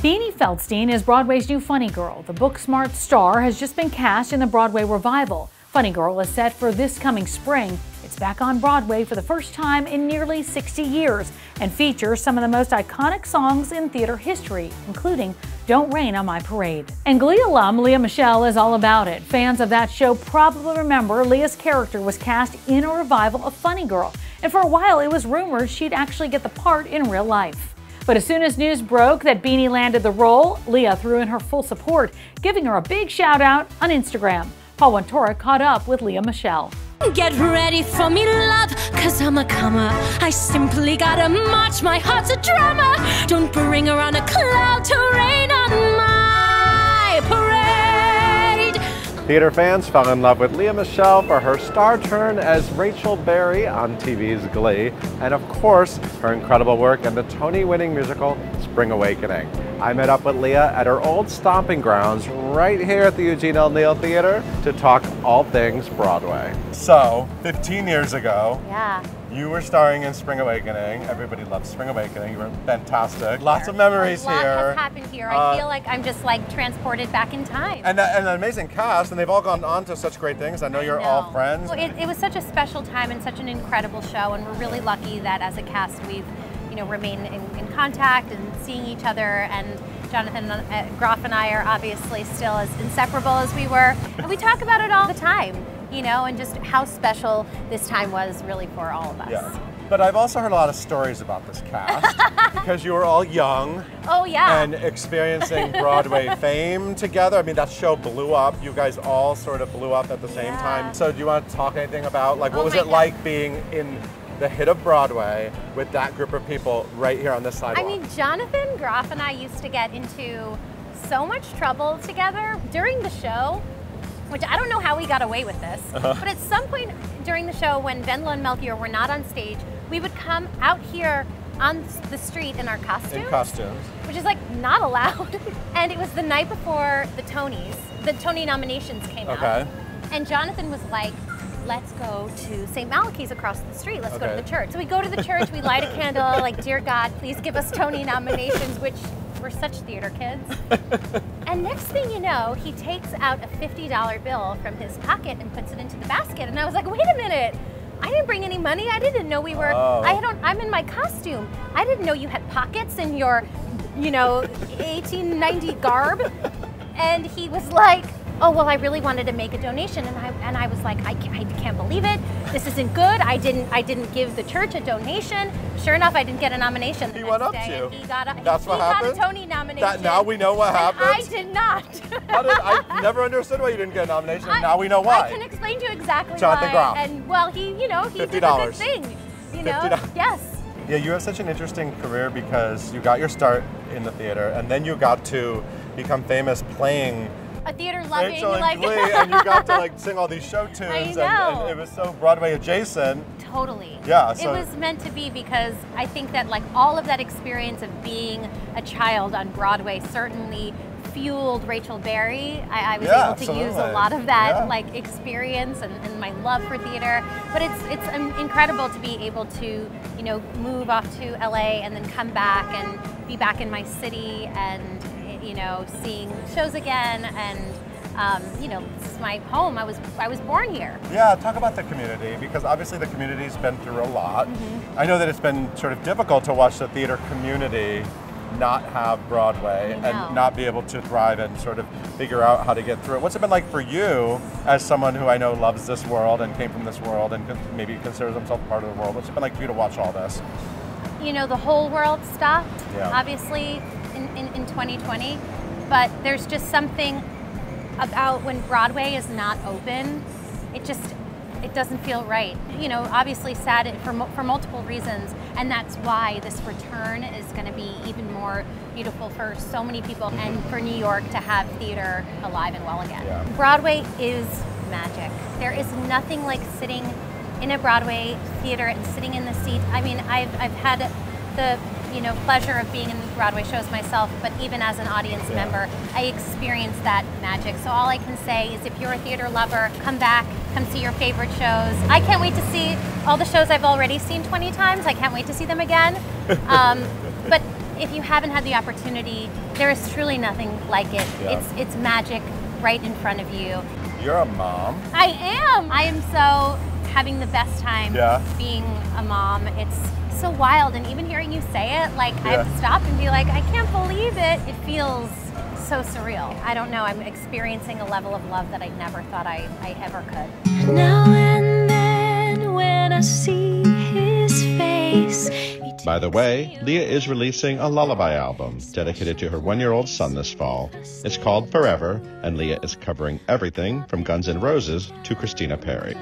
Beanie Feldstein is Broadway's new Funny Girl. The Booksmart star has just been cast in the Broadway revival. Funny Girl is set for this coming spring. It's back on Broadway for the first time in nearly 60 years and features some of the most iconic songs in theater history, including Don't Rain on My Parade. And Glee alum Lea Michele is all about it. Fans of that show probably remember Lea's character was cast in a revival of Funny Girl, and for a while it was rumored she'd actually get the part in real life. But as soon as news broke that Beanie landed the role, Lea threw in her full support, giving her a big shout out on Instagram. Paul Wontorek caught up with Lea Michele. Get ready for me, love, cause I'm a comer. I simply gotta march, my heart's a drama. Don't bring around a cloud to rain on my Theater fans fell in love with Lea Michele for her star turn as Rachel Berry on TV's Glee, and of course, her incredible work in the Tony winning musical Spring Awakening. I met up with Lea at her old stomping grounds right here at the Eugene O'Neill Theater to talk all things Broadway. So, 15 years ago, Yeah. You were starring in Spring Awakening. Everybody loves Spring Awakening. You were fantastic. Lots of memories a lot here. has happened here. Uh, I feel like I'm just like transported back in time. And, and an amazing cast, and they've all gone on to such great things. I know you're all friends. Well, it, it was such a special time and such an incredible show, and we're really lucky that as a cast we've, you know, remained in, in contact and seeing each other. And Jonathan uh, Groff and I are obviously still as inseparable as we were, and we talk about it all the time, you know, and just how special this time was really for all of us. Yeah. But I've also heard a lot of stories about this cast because you were all young Oh yeah. and experiencing Broadway fame together. I mean, that show blew up. You guys all sort of blew up at the same Yeah. time. So, do you want to talk anything about like what Oh was it God. like being in the hit of Broadway with that group of people right here on this side? I mean, Jonathan Groff and I used to get into so much trouble together during the show, which I don't know how we got away with this. Uh-huh. But at some point during the show, when Wendla and Melchior were not on stage, we would come out here on the street in our costumes, in costumes. which is like not allowed. and it was the night before the Tonys, the Tony nominations came Okay. out. And Jonathan was like, let's go to St. Malachy's across the street. Let's go to the church. So we go to the church, we light a candle, like, dear God, please give us Tony nominations, which we're such theater kids. and next thing you know, he takes out a $50 bill from his pocket and puts it into the basket. And I was like, wait a minute. I didn't bring any money. I didn't know we were. Oh. I don't. I'm in my costume. I didn't know you had pockets in your, you know, 1890 garb. And he was like, "Oh well, I really wanted to make a donation," and I and I was like, "I can't, I can't believe it. This isn't good. I didn't I didn't give the church a donation. Sure enough, I didn't get a nomination. He went up day, to you. He got a, That's he what got happened? a Tony nomination. That now we know what happened. I did not. Did, I never understood why you didn't get a nomination. I- now we know why. I can explain to you exactly Jonathan why. And well, he, you know, he did a $50. good thing. You know, $50. yes. Yeah, you have such an interesting career because you got your start in the theater and then you got to become famous playing A theater loving Rachel and like Glee and you got to like sing all these show tunes and, and it was so Broadway adjacent. Totally. Yeah, so- it was meant to be because I think that like all of that experience of being a child on Broadway certainly fueled Rachel Berry. I, I was Yeah, able to use a lot of that Yeah. like experience and, and my love for theater. But it's it's um, incredible to be able to you know move off to LA and then come back and be back in my city and you know seeing shows again and. Um, you know, this is my home. I was I was born here. Yeah, talk about the community because obviously the community's been through a lot. Mm-hmm. I know that it's been sort of difficult to watch the theater community not have Broadway and not be able to thrive and sort of figure out how to get through it. What's it been like for you as someone who I know loves this world and came from this world and maybe considers himself part of the world? What's it been like for you to watch all this? you know, the whole world stopped, Yeah. obviously, in, in, in 2020. But there's just something about when Broadway is not open, it just it doesn't feel right. You know, obviously sad for, for multiple reasons, and that's why this return is going to be even more beautiful for so many people mm-hmm. and for New York to have theater alive and well again. Yeah. Broadway is magic. There is nothing like sitting in a Broadway theater and sitting in the seat. I mean, I've, I've had the you know pleasure of being in Broadway shows myself, but even as an audience Yeah. member, I experienced that magic. So all I can say is if you're a theater lover, come back, come see your favorite shows. I can't wait to see all the shows I've already seen 20 times. I can't wait to see them again. Um, but if you haven't had the opportunity, there is truly nothing like it. Yeah. It's it's magic right in front of you. You're a mom. I am. I am so having the best time Yeah. being a mom. It's so wild, and even hearing you say it, like I have Yeah. to stop and be like, I can't believe it. It feels so surreal. I don't know. I'm experiencing a level of love that I never thought I, I ever could. Now and then when I see his face, By the way, Lea is releasing a lullaby album dedicated to her one year old son this fall. It's called Forever, and Lea is covering everything from Guns N' Roses to Christina Perri.